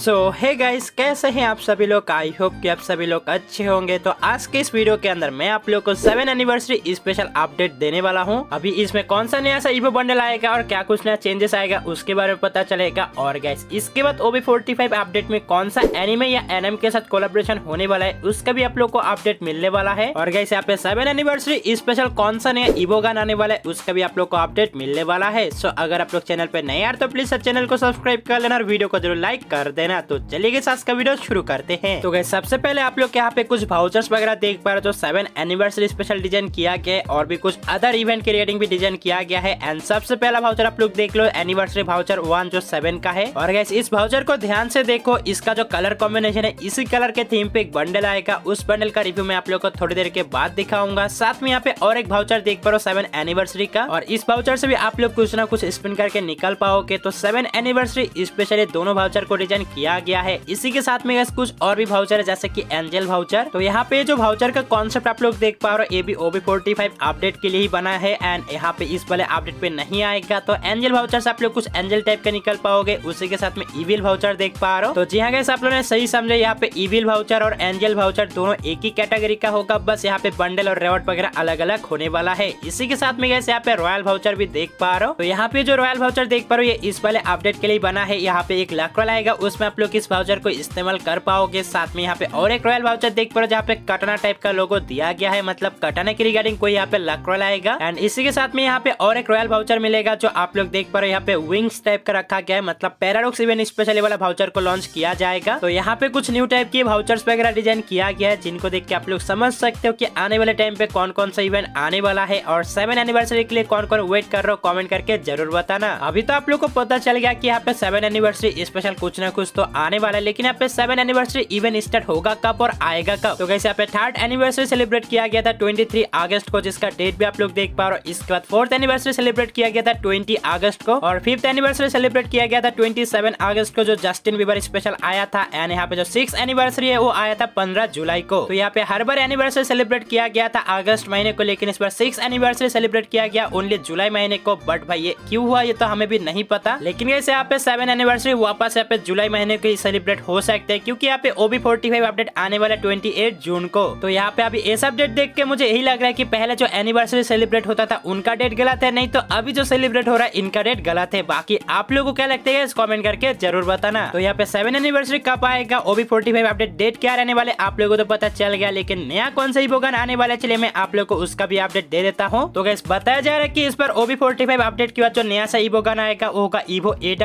सो hey guys कैसे हैं आप सभी लोग? आई होप कि आप सभी लोग अच्छे होंगे। तो आज के इस वीडियो के अंदर मैं आप लोग को सेवन एनिवर्सरी स्पेशल अपडेट देने वाला हूँ। अभी इसमें कौन सा नया सा इवो बंडल आएगा और क्या कुछ नया चेंजेस आएगा, उसके बारे में पता चलेगा। और गाइस इसके बाद ओबी फोर्टी फाइव अपडेट में कौन सा एनिमे या एनएम के साथ कोलेब्रेशन होने वाला है, उसका भी आप लोग को अपडेट मिलने वाला है। और गाइस यहाँ पे सेवन एनिवर्सरी स्पेशल कौन सा नया इवो गान आने वाला है, उसका भी आप लोग को अपडेट मिलने वाला है। सो अगर आप लोग चैनल पे नए यार तो प्लीज़ सब चैनल को सब्सक्राइब कर लेना और वीडियो को ज़रूर लाइक कर देना। तो चलिए आज का वीडियो शुरू करते हैं। तो गए सबसे पहले आप लोग यहाँ पे कुछ भाउचर्स वगैरह देख पा रहे हो सेवन एनिवर्सरी स्पेशल डिज़ाइन किया गया है, और भी कुछ अदर इवेंट के रिगार्डिंग भी डिज़ाइन किया गया है। एंड सबसे पहला भाउचर आप लोग देख लो एनिवर्सरी भाउचर वन जो सेवन का है। और गैस इस भाउचर को ध्यान से देखो, इसका जो कलर कॉम्बिनेशन है, इसी कलर के थीम पे एक बंडल आएगा। उस बंडल का रिव्यू मैं आप लोग को थोड़ी देर के बाद दिखाऊँगा। साथ में यहाँ पे और एक भाउचर देख पा रहे हो सेवन एनिवर्सरी का। और इस भाउचर से भी आप लोग कुछ ना कुछ स्पिन करके निकल पाओगे। तो सेवन एनिवर्सरी स्पेशली दोनों भाउचर को डिज़ाइन किया गया है। इसी के साथ में कुछ और भी भाउचर है, जैसे कि एंजल भाउचर तो यहाँ पे जो भाउचर का कॉन्सेप्ट आप लोग देख पा रहे हो फोर्टी फाइव अपडेट के लिए ही बना है एंड यहाँ पे इस वाले अपडेट पे नहीं आएगा। तो एंजल भाउचर से आप लोग कुछ एंजल टाइप का निकल पाओगे, उसी के साथ में इविल भाउचर देख पा रहे हो। तो जी हाँ गैस आप लोगों ने सही समझे, यहाँ पे इविल भाउचर और एंजल भाउचर दोनों एक ही कैटेगरी का होगा। बस यहाँ पे बंडल और रेवट वगैरह अलग अलग होने वाला है। इसी के साथ में गैस यहाँ पे रॉयल भाउचर भी देख पा रहे हो। तो यहाँ पे जो रॉयल भाउचर देख पा रहे हो, ये इस वाले अपडेट के लिए बना है। यहाँ पे एक लक्रल आएगा, उसमें आप लोग इस भाउचर को इस्तेमाल कर पाओगे। साथ में यहाँ पे और एक रॉयल वाउचर देख पा रहे जहाँ पे कटना टाइप का लोगो दिया गया है। मतलब कटने की रिगार्डिंग कोई यहाँ पे लक रॉयल आएगा। एंड इसी के साथ में यहाँ पे और एक रॉयल वाउचर मिलेगा, जो आप लोग देख पा रहे यहाँ पे विंग्स टाइप का रखा गया है। मतलब पैराडॉक्स इवेंट स्पेशल वाला भाउचर को लॉन्च किया जाएगा। तो यहाँ पे कुछ न्यू टाइप की भाउचर्स वगैरह डिज़ाइन किया गया है, जिनको देख के आप लोग समझ सकते हो कि आने वाले टाइम पे कौन कौन सा इवेंट आने वाला है। और सेवन एनिवर्सरी के लिए कौन कौन वेट कर रहे हो कॉमेंट करके ज़रूर बताना। अभी तो आप लोग को पता चल गया की यहाँ पे सेवन एनिवर्सरी स्पेशल कुछ ना कुछ तो आने वाला है, लेकिन यहाँ पे सेवन एनिवर्सरी इवेंट स्टार्ट होगा कब और आएगा कब? तो कैसे यहाँ पे थर्ड एनिवर्सरी सेलिब्रेट किया गया था 23 अगस्त को, जिसका डेट भी आप लोग देख पा रहे हो। इसके बाद फोर्थ एनिवर्सरी सेलिब्रेट किया गया था 20 अगस्त को, और फिफ्थ एनिवर्सरी सेलिब्रेट किया गया था 27 अगस्त को, जो जस्टिन बीबर स्पेशल आया था एंड यहाँ पे जो सिक्स एनिवर्सरी है, वो आया था पंद्रह जुलाई को। तो यहाँ पे हर बार एनिवर्सरी सेलिब्रेट किया गया था अगस्त महीने को, लेकिन इस बार सिक्स एनिवर्सरी सेलिब्रेट किया गया ओनली जुलाई महीने को। बट भाई, ये क्यों हुआ, ये तो हमें भी नहीं पता। लेकिन यहाँ पे सेवन एनिवर्सरी वापस, यहाँ पे जुलाई महीने को सेलिब्रेट हो सकते हैं, क्योंकि यहाँ पे ओबी फोर्टी अपडेट आने वाला 28 जून को। तो यहाँ पे अभी इस अपडेट देख के मुझे यही लग रहा है कि पहले जो एनिवर्सरी सेलिब्रेट होता था, उनका डेट गलत है, नहीं तो अभी जो सेलिब्रेट हो रहा है, इनका डेट गलत है। बाकी आप लोगों को क्या लगता है कमेंट करके ज़रूर बताना। तो यहाँ पे सेवन एनिवर्सरी कब आएगा OB forty five update date क्या रहने वाले, आप लोगों को तो पता चल गया, लेकिन नया कौन सा इवोगन आने वाला चलिए मैं आप लोग को उसका भी अपडेट दे देता हूँ। तो गैस बताया जा रहा है की इस पर ओबी फोर्टी फाइव अपडेट के बाद जो नया सा इवोगन आएगा, वो होगा इवो ए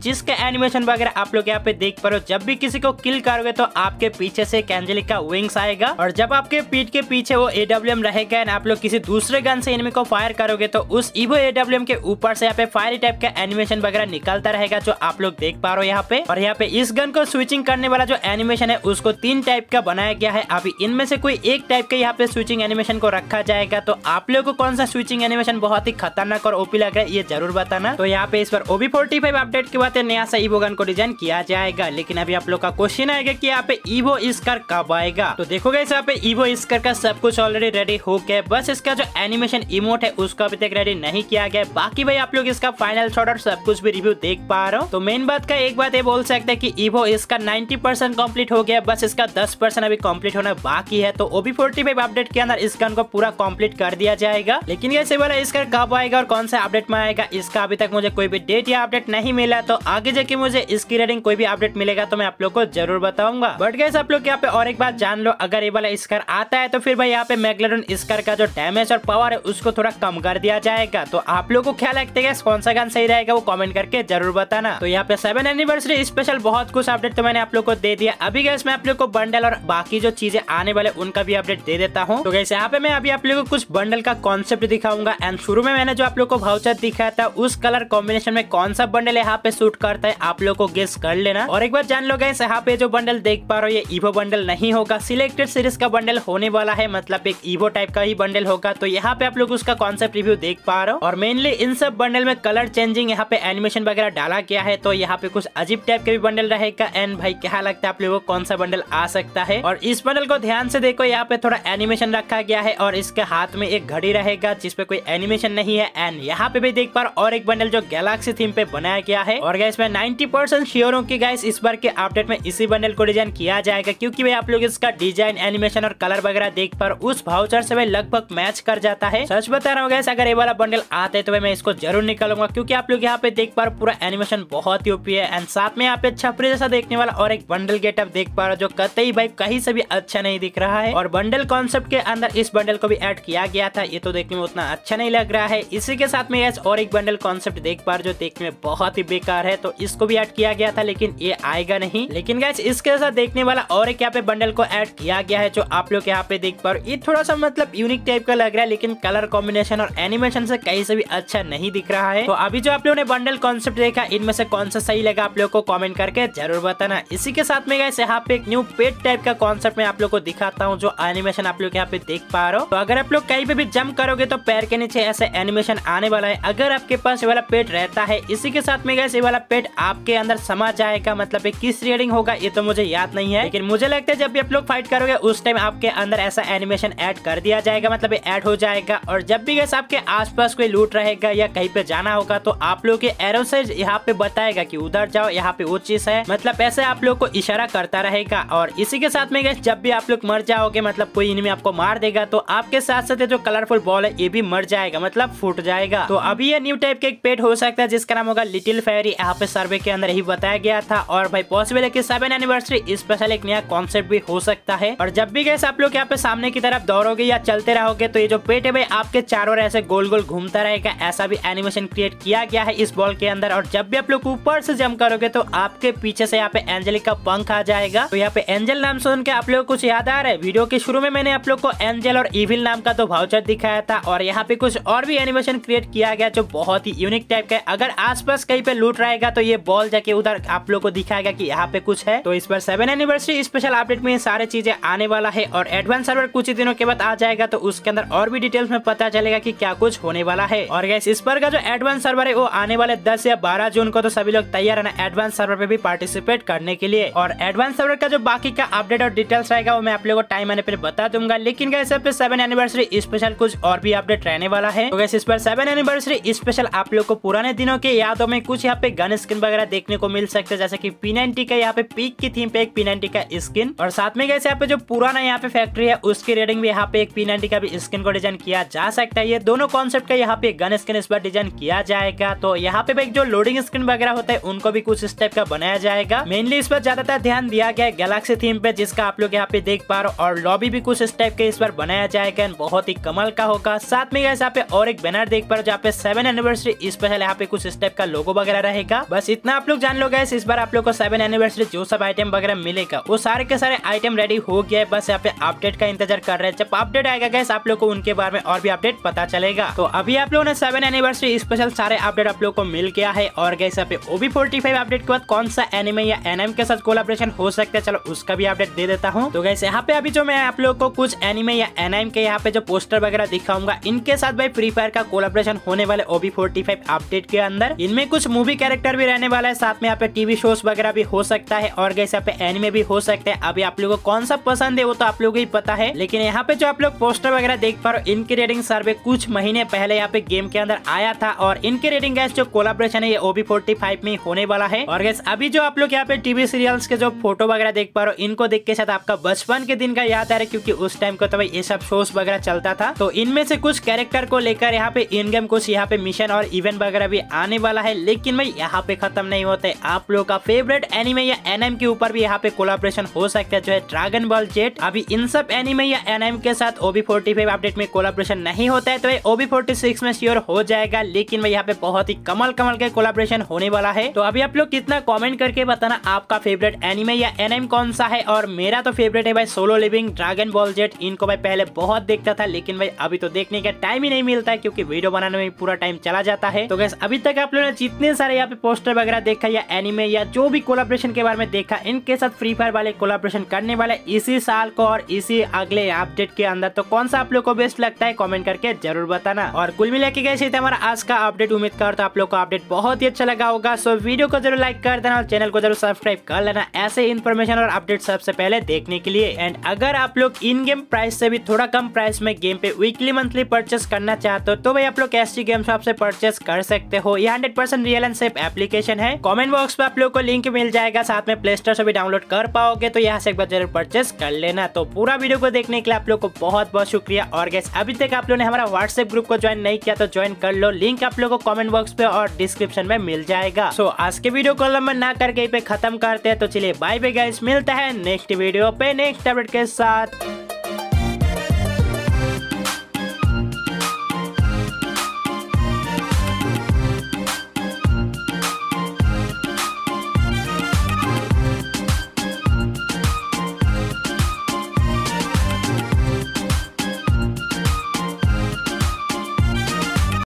जिसका एनिमेशन वगैरह आप लोग यहाँ पे देख पा रहे हो, जब भी किसी को किल करोगे तो आपके पीछे से कैंजलिक का विंग्स आएगा। और जब आपके पीठ के पीछे वो एडब्ल्यू रहेगा एंड आप लोग किसी दूसरे गन से इनमें को फायर करोगे तो उस इवो एडब्ल्यू के ऊपर से यहाँ पे फायर टाइप का एनिमेशन वगैरह निकलता रहेगा, जो आप लोग देख पा रहे हो यहाँ पे। और यहाँ पे इस गन को स्विचिंग करने वाला जो एनिमेशन है, उसको तीन टाइप का बनाया गया है। अभी इनमें से कोई एक टाइप का यहाँ पे स्विचिंग एनिमेशन को रखा जाएगा तो आप लोग को कौन सा स्विचिंग एनिमेशन बहुत ही खतरनाक और ओपी लग रहा है, ये ज़रूर बताना। तो यहाँ पे इस पर ओबी फोर्टी अपडेट के बाद नया सा इवो गन को डिज़ाइन किया जाएगा लेकिन अभी आप लोग का क्वेश्चन आएगा की यहाँ पे इवो इसकर कब आएगा। तो देखो गए यहाँ पे इवो स्कर का सब कुछ ऑलरेडी रेडी हो गया बस इसका जो एनिमेशन इमोट है, उसको अभी तक रेडी नहीं किया गया बाकी भाई, आप लोग इसका फाइनल शॉट और सब कुछ भी रिव्यू देख पा रहे हो। तो मेन बात का एक बात ये बोल सकते हैं कि इवो इसका 90 परसेंट हो गया बस इसका 10 परसेंट अभी कंप्लीट होना बाकी है। तो ओबी फोर्टी अपडेट के अंदर इस गन को पूरा कंप्लीट कर दिया जाएगा। लेकिन ये वाला इसका कब आएगा और कौन सा अपडेट में आएगा, इसका अभी तक मुझे कोई भी डेट या अपडेट नहीं मिला। तो आगे जाके मुझे इसकी रेडिंग कोई अपडेट मिलेगा तो मैं आप लोग को ज़रूर बताऊँगा। बट गैस आप लोग यहाँ पे और एक बात जान लो, अगर ये वाला स्कर आता है तो फिर भाई यहाँ पे मैगलेरन स्कर का जो डैमेज और पावर है, उसको थोड़ा कम कर दिया जाएगा। तो आप लोग को क्या लगता है कौन सा गन सही रहेगा वो कमेंट करके ज़रूर बताना। तो यहाँ पे सेवन एनिवर्सरी स्पेशल बहुत कुछ अपडेट तो मैंने आप लोग को दे दिया। अभी गैस मैं आप लोग को बंडल और बाकी जो चीज़ें आने वाले, उनका भी अपडेट दे देता हूँ। तो गैस यहाँ पे मैं अभी आप लोग को कुछ बंडल का कॉन्सेप्ट दिखाऊँगा। एंड शुरू में मैंने जो आप लोग को भाउचर दिखाया था, उस कलर कॉम्बिनेशन में कौन सा बंडल यहाँ पे सूट करता है, आप लोग को गेस कर लेना। और एक बार जान लो गैस यहाँ पे जो बंडल देख पा रहे हो, ये इवो बंडल नहीं होगा। सिलेक्टेड सीरीज़ का बंडल होने वाला है मतलब एक ईवो टाइप का ही बंडल होगा। तो यहाँ पे आप लोग उसका कॉन्सेप्ट रिव्यू देख पा रहे हो। और मेनली इन सब बंडल में कलर चेंजिंग यहाँ पे एनिमेशन वगैरह डाला गया है तो यहाँ पे कुछ अजीब टाइप के भी बंडल रहेगा। एंड भाई, क्या लगता है आप लोगों को कौन सा बंडल आ सकता है? और इस बंडल को ध्यान से देखो, यहाँ पे थोड़ा एनिमेशन रखा गया है और इसके हाथ में एक घड़ी रहेगा जिसपे कोई एनिमेशन नहीं है। एंड यहाँ पे भी देख पा रहे और एक बंडल जो गैलेक्सी थीम पे बनाया गया है। और इसमें नाइन्टी परसेंट श्योर की गाइस इस बार के अपडेट में इसी बंडल को डिज़ाइन किया जाएगा, क्योंकि भाई आप लोग इसका डिज़ाइन एनिमेशन और कलर वगैरह देख पर उस भाउचर से भाई लगभग मैच कर जाता है। सच बता रहा हूँ गैस अगर ये वाला बंडल आता है तो मैं इसको ज़रूर निकालूँगा, क्योंकि आप लोग यहाँ पे देख पा पूरा एनिमेशन बहुत ही ओपी है एंड साथ में यहाँ पे छपरी जैसा देखने वाला और एक बंडल गेटअप देख पा रहा जो कतई भाई कहीं से भी अच्छा नहीं दिख रहा है। और बंडल कॉन्सेप्ट के अंदर इस बंडल को भी एड किया गया था, ये तो देखने में उतना अच्छा नहीं लग रहा है। इसी के साथ में गैस और एक बंडल कॉन्सेप्ट देख पा जो देखने में बहुत ही बेकार है तो इसको भी एड किया गया था, लेकिन ये आएगा नहीं। लेकिन गैस इसके साथ देखने वाला और एक यहाँ पे बंडल को एड किया गया है जो आप लोग यहाँ पे देख पा रहे ये थोड़ा सा मतलब यूनिक टाइप का लग रहा है, लेकिन कलर कॉम्बिनेशन और एनिमेशन से कहीं से भी अच्छा नहीं दिख रहा है। तो अभी जो आप लोगों ने बंडल कॉन्सेप्ट देखा, इनमें से कौन सा सही लगा आप लोग को कॉमेंट करके ज़रूर बताना। इसी के साथ में गैस यहाँ पे एक न्यू पेट टाइप का कॉन्सेप्ट में आप लोग को दिखाता हूँ, जो एनिमेशन आप लोग यहाँ पे देख पा रहे हो। तो अगर आप लोग कहीं पे भी जंप करोगे तो पैर के नीचे ऐसे एनिमेशन आने वाला है। अगर आपके पास ये वाला पेट रहता है, इसी के साथ में गैस ये वाला पेट आपके अंदर समा जाएगा। मतलब किस रेडिंग होगा, ये तो मुझे याद नहीं है। लेकिन मुझे लगता है, जब भी आप लोग फाइट करोगे, उस टाइम आपके अंदर ऐसा एनिमेशन ऐड कर दिया जाएगा मतलब ऐड हो जाएगा। और जब भी गैस आपके आसपास कोई लूट रहेगा या कहीं पे जाना होगा तो आप लोग के एरो से यहाँ पे बताएगा की उधर जाओ, यहाँ पे वो चीज़ है। मतलब ऐसे आप लोग को इशारा करता रहेगा। और इसी के साथ में गैस जब भी आप लोग मर जाओगे मतलब कोई इनमें आपको मार देगा तो आपके साथ साथ जो कलरफुल बॉल है, ये भी मर जाएगा मतलब फूट जाएगा। तो अभी ये न्यू टाइप के एक पेट हो सकता है, जिसका नाम होगा लिटिल फेरी यहाँ पे सर्वे के अंदर ही बताया गया था। और भाई पॉसिबल है कि सेवन एनिवर्सरी स्पेशल एक नया कॉन्सेप्ट भी हो सकता है। और जब भी गैस आप लोग यहाँ पे सामने की तरफ़ दौड़ोगे या चलते रहोगे तो ये जो पेट है भाई, आपके चारों ऐसे गोल गोल घूमता रहेगा। ऐसा भी एनिमेशन क्रिएट किया गया है इस बॉल के अंदर। और जब भी आप लोग ऊपर से जम करोगे तो आपके पीछे से यहाँ पे एंजलिक का पंख आ जाएगा। तो यहाँ पे एंजल नाम सुन के आप लोग कुछ याद आ रहा है? वीडियो के शुरू में मैंने आप लोग को एंजल और इविल नाम का तो भाउचर दिखाया था। और यहाँ पे कुछ और भी एनिमेशन क्रिएट किया गया जो बहुत ही यूनिक टाइप का अगर आसपास कहीं पे लूट रहेगा तो ये बॉल जाके उधर आप लोग को दिखाएगा कि यहाँ पे कुछ है। तो इस पर सेवन एनिवर्सरी स्पेशल अपडेट में सारे चीज़ें आने वाला है और एडवांस सर्वर कुछ ही दिनों के बाद आ जाएगा तो उसके अंदर और भी डिटेल्स में पता चलेगा की क्या कुछ होने वाला है। और गैस इस पर का जो एडवांस सर्वर है, वो आने वाले दस या बारह जून को तो सभी लोग तैयार है एडवांस सर्वर पे भी पार्टिसिपेट करने के लिए। और एडवांस सर्वर का जो बाकी का अपडेट और डिटेल्स रहेगा, वो मैं आप लोगों को टाइम आने पर बता दूँगा। लेकिन गैस पे सेवन एनिवर्सरी स्पेशल कुछ और भी अपडेट रहने वाला है। तो गैस इस पर सेवन एनिवर्सरी स्पेशल आप लोग को पुराने दिनों के यादों में कुछ यहाँ पे गन स्किन वगैरह देखने को मिल सकते हैं जैसे की पी का यहाँ पे पीक की थीम पे एक पी का स्किन और साथ में गैस यहाँ पे जो पुराना यहाँ पे फैक्ट्री है, उसकी रेडिंग भी यहाँ पे एक पी का भी स्किन को डिज़ाइन किया जा सकता है। ये दोनों कॉन्सेप्ट का यहाँ पे गन स्किन इस बार डिज़ाइन किया जाएगा। तो यहाँ पे भाई जो लोडिंग स्क्रीन वगैरह होता है, उनको भी कुछ इस टाइप का बनाया जाएगा। मेनली इस पर ज़्यादातर ध्यान दिया गया है गैलेक्सी थीम पे, जिसका आप लोग यहाँ पे देख पा रहे हो, और लॉबी भी कुछ इस टाइप के इस बार बनाया जाएगा बहुत ही कमल का होगा। साथ में यहाँ पे और एक बैनर देख पा रहे हो, जहाँ पे सेवन एनिवर्सरी स्पेशल यहाँ पे कुछ इस टाइप का लोगो वगैरह रहेगा। बस इतना आप लोग जान लो गैस इस बार आप लोग को सेवन एनिवर्सरी जो सब आइटम वगैरह मिलेगा, वो सारे के सारे आइटम रेडी हो गया है। बस यहाँ पे अपडेट का इंतज़ार कर रहे हैं। जब अपडेट आएगा गैस आप लोग को उनके बारे में और भी अपडेट पता चलेगा। तो अभी आप लोगों ने सेवन एनिवर्सरी स्पेशल सारे अपडेट आप लोग को मिल गया है। और गैस यहाँ पे ओबी फोर्टी फाइव अपडेट के बाद कौन सा एनिमे या एनएम के साथ कोलाब्रेशन हो सकता है? चलो, उसका भी अपडेट दे देता हूँ। तो गैस यहाँ पे अभी जो मैं आप लोग को कुछ एनिमे या एनएम के यहाँ पे जो पोस्टर वगैरह दिखाऊँगा, इनके साथ भाई फ्री फायर का कोलाब्रेशन होने वाले ओबी फोर्टी अपडेट के अंदर। इनमें कुछ मूवी कैरेक्टर भी रहने वाला है। साथ में यहाँ पे टीवी शोज़ वगैरह भी हो सकता है और गैस यहाँ पे एनिमे भी हो सकते हैं। अभी आप लोगों को कौन सा पसंद है वो तो आप लोगों को ही पता है। लेकिन यहाँ पे जो आप लोग पोस्टर वगैरह देख पा रहे हो, इनकी रेटिंग सर्वे कुछ महीने पहले यहाँ पे गेम के अंदर आया था और इनके रेटिंग गैस जो कोलाब्रेशन है, ये ओबी फोर्टी में होने वाला है। और गैस अभी जो आप लोग यहाँ पे टीवी सीरियल्स के जो फ़ोटो वगैरह देख पा रहे हो, इनको देख के साथ आपका बचपन के दिन का याद आ रहा है, क्योंकि उस टाइम को तो भाई ये सब शोज़ वगैरह चलता था। तो इनमें से कुछ कैरेक्टर को लेकर यहाँ पे इन गेम कुछ यहाँ पे मिशन और इवेंट वगैरह भी आने वाला है, लेकिन भाई यहाँ पे खत्म नहीं होते। आप लोग का फेवरेट एनिमे या एनएम के ऊपर भी यहाँ पे कोलाब्रेशन हो सकता है, जो है ड्रैगन बॉल जेट अभी इन सब एनिमे या एनएम के साथ ओबी फोर्टी फाइव अपडेट में कोलाब्रेशन नहीं होता है तो ओबी फोर्टी सिक्स में श्योर हो जाएगा, लेकिन भाई यहाँ पे बहुत ही कमल कमल के कोलाब्रेशन होने वाला है। तो अभी आप लोग कितना कॉमेंट करके बताना आपका फेवरेट एनिमे या एनएम कौन सा है, और मेरा तो फेवरेट है भाई solo living Dragon Ball jet इनको भाई पहले बहुत देखता था, लेकिन भाई अभी तो देखने का टाइम ही नहीं मिलता है, क्योंकि वीडियो बनाने में पूरा टाइम चला जाता है। तो गैस अभी तक आप लोगों ने जितने सारे यहाँ पे पोस्टर वगैरह देखा या एनिमे या जो भी कोलाब्रेशन के बारे में देखा, इनके साथ फ्री फायर वाले कोलाब्रेशन करने वाले इसी साल को और इसी अगले अपडेट के अंदर। तो कौन सा आप लोग को बेस्ट लगता है कॉमेंट करके ज़रूर बताना। और कुल मिला के कैसे थे हमारा आज का अपडेट उम्मीद कर तो आप लोग को अपडेट बहुत ही अच्छा लगा होगा। सो वीडियो को ज़रूर लाइक कर देना और चैनल को ज़रूर सब्सक्राइब कर लेना। ऐसे इन्फॉर्मेशन और अपडेट सबसे पहले देखने के लिए। एंड अगर आप लोग इन गेम प्राइस से भी थोड़ा कम प्राइस में गेम पे वीकली मंथली परचेस करना चाहते हो तो भाई आप लोग एस गेम शॉप से परचेस कर सकते हो। ये hundred real and safe application है। कमेंट बॉक्स पे आप लोग को लिंक मिल जाएगा, साथ में प्ले स्टोर से भी डाउनलोड कर पाओगे तो यहाँ से एक बार ज़रूर परचेस कर लेना। तो पूरा वीडियो को देखने के लिए आप लोग को बहुत बहुत शुक्रिया। और गैस अभी तक आप लोगों ने हमारा व्हाट्सएप ग्रुप को ज्वाइन नहीं किया तो ज्वाइन कर लो। लिंक आप लोग को कॉमेंट बॉक्स पे और डिस्क्रिप्शन में मिल जाएगा। सो आज के वीडियो को लंबा ना करके पे खत्म करते हैं। तो चलिए बाय बाय गाइस मिलता है नेक्स्ट वीडियो पे नेक्स्ट अपडेट के साथ।